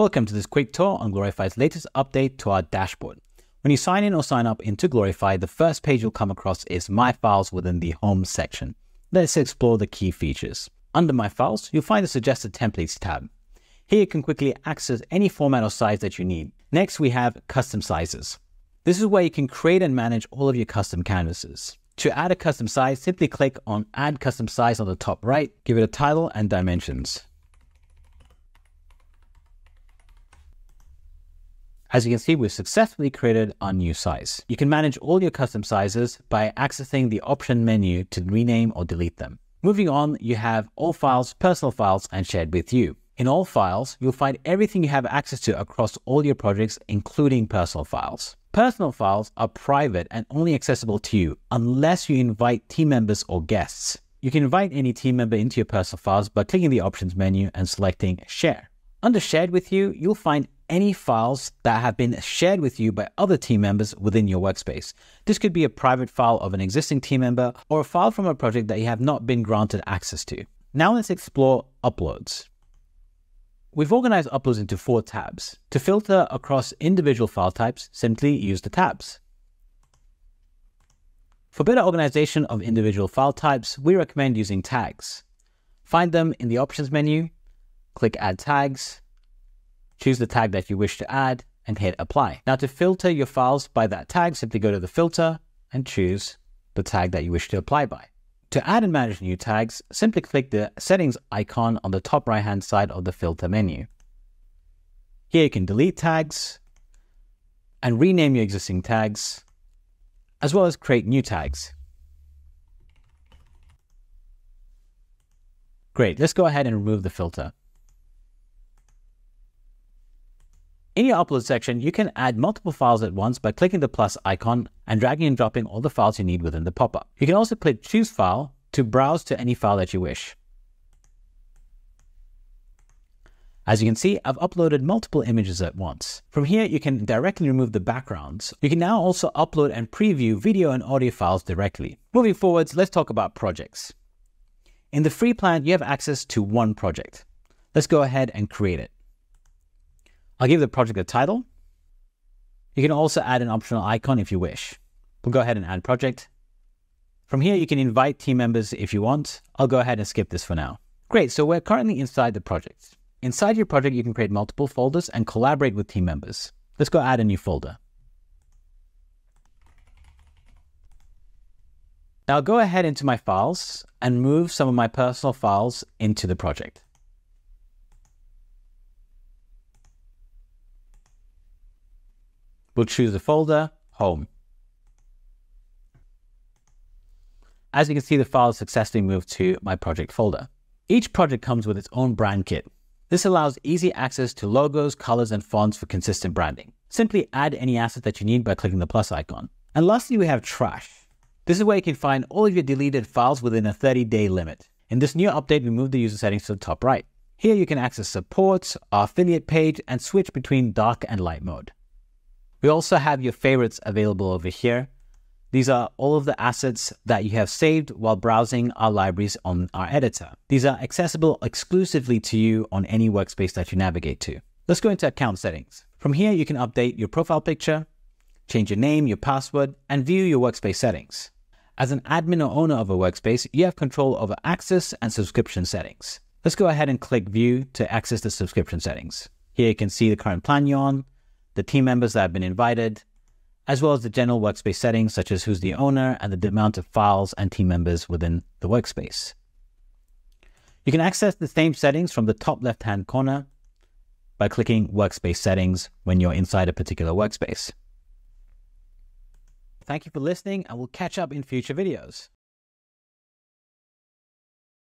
Welcome to this quick tour on Glorify's latest update to our dashboard. When you sign in or sign up into Glorify, the first page you'll come across is My Files within the Home section. Let's explore the key features. Under My Files, you'll find the Suggested Templates tab. Here you can quickly access any format or size that you need. Next, we have Custom Sizes. This is where you can create and manage all of your custom canvases. To add a custom size, simply click on Add Custom Size on the top right, give it a title and dimensions. As you can see, we've successfully created our new size. You can manage all your custom sizes by accessing the option menu to rename or delete them. Moving on, you have all files, personal files, and shared with you. In all files, you'll find everything you have access to across all your projects, including personal files. Personal files are private and only accessible to you unless you invite team members or guests. You can invite any team member into your personal files by clicking the options menu and selecting share. Under shared with you, you'll find any files that have been shared with you by other team members within your workspace. This could be a private file of an existing team member or a file from a project that you have not been granted access to. Now let's explore uploads. We've organized uploads into four tabs. To filter across individual file types, simply use the tabs. For better organization of individual file types, we recommend using tags. Find them in the options menu, click add tags, choose the tag that you wish to add, and hit apply. Now to filter your files by that tag, simply go to the filter and choose the tag that you wish to apply by. To add and manage new tags, simply click the settings icon on the top right hand side of the filter menu. Here you can delete tags and rename your existing tags, as well as create new tags. Great, let's go ahead and remove the filter. In your upload section, you can add multiple files at once by clicking the plus icon and dragging and dropping all the files you need within the pop-up. You can also click choose file to browse to any file that you wish. As you can see, I've uploaded multiple images at once. From here, you can directly remove the backgrounds. You can now also upload and preview video and audio files directly. Moving forwards, let's talk about projects. In the free plan, you have access to one project. Let's go ahead and create it. I'll give the project a title. You can also add an optional icon if you wish. We'll go ahead and add project. From here, you can invite team members if you want. I'll go ahead and skip this for now. Great, so we're currently inside the project. Inside your project, you can create multiple folders and collaborate with team members. Let's go add a new folder. Now I'll go ahead into my files and move some of my personal files into the project. We'll choose the folder, Home. As you can see, the file successfully moved to my project folder. Each project comes with its own brand kit. This allows easy access to logos, colors, and fonts for consistent branding. Simply add any asset that you need by clicking the plus icon. And lastly, we have trash. This is where you can find all of your deleted files within a 30-day limit. In this new update, we moved the user settings to the top right. Here you can access supports, our affiliate page, and switch between dark and light mode. We also have your favorites available over here. These are all of the assets that you have saved while browsing our libraries on our editor. These are accessible exclusively to you on any workspace that you navigate to. Let's go into account settings. From here, you can update your profile picture, change your name, your password, and view your workspace settings. As an admin or owner of a workspace, you have control over access and subscription settings. Let's go ahead and click View to access the subscription settings. Here you can see the current plan you're on, the team members that have been invited, as well as the general workspace settings such as who's the owner and the amount of files and team members within the workspace. You can access the same settings from the top left-hand corner by clicking Workspace Settings when you're inside a particular workspace. Thank you for listening and we'll catch up in future videos.